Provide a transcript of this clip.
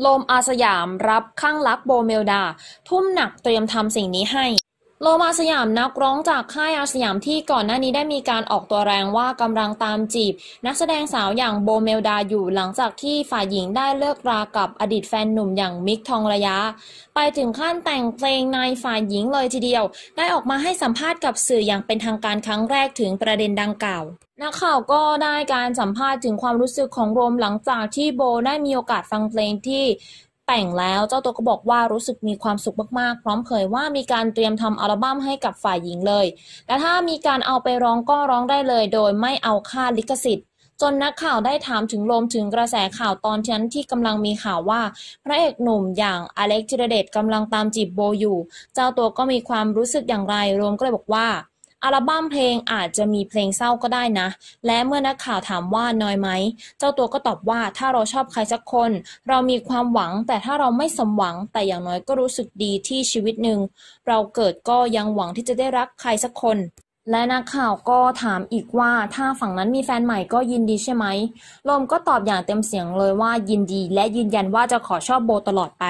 โลม อาสยาม รับ ข้างรัก โบ เมลดา ทุ่มหนักเตรียมทำสิ่งนี้ให้ โลมาสยามนักร้องจากค่ายอาสยามที่ก่อนหน้านี้ได้มีการออกตัวแรงว่ากำลังตามจีบ นักแสดงสาวอย่างโบเมลดาอยู่หลังจากที่ฝ่ายหญิงได้เลิกรากับอดีตแฟนหนุ่มอย่างมิกทองระยะ ไปถึงขั้นแต่งเพลงในฝ่ายหญิงเลยทีเดียว ได้ออกมาให้สัมภาษณ์กับสื่ออย่างเป็นทางการครั้งแรกถึงประเด็นดังกล่าวนักข่าวก็ได้การสัมภาษณ์ถึงความรู้สึกของโรมหลังจากที่โบได้มีโอกาสฟังเพลงที่ แต่งแล้วเจ้าตัวก็บอกว่ารู้สึกมีความสุขมากๆ พร้อมเผยว่ามีการเตรียมทำอัลบั้มให้กับฝ่ายหญิงเลยและถ้ามีการเอาไปร้องก็ร้องได้เลย โดยไม่เอาค่าลิขสิทธิ์จนนักข่าวได้ถามถึงลมถึงกระแสข่าวตอนนั้นที่กำลังมีข่าวว่า พระเอกหนุ่มอย่างอเล็กจิรเดชกำลังตามจีบโบอยู่ เจ้าตัวก็มีความรู้สึกอย่างไรรวมก็เลยบอกว่า อัลบั้มเพลงอาจจะมีเพลงเศร้าก็ได้นะ และเมื่อนักข่าวถามว่าน้อยไหม เจ้าตัวก็ตอบว่าถ้าเราชอบใครสักคน เรามีความหวัง แต่ถ้าเราไม่สมหวัง แต่อย่างน้อยก็รู้สึกดีที่ชีวิตหนึ่ง เราเกิดก็ยังหวังที่จะได้รักใครสักคน และนักข่าวก็ถามอีกว่าถ้าฝั่งนั้นมีแฟนใหม่ก็ยินดีใช่ไหม ลมก็ตอบอย่างเต็มเสียงเลยว่ายินดี และยืนยันว่าจะขอชอบโบตลอดไป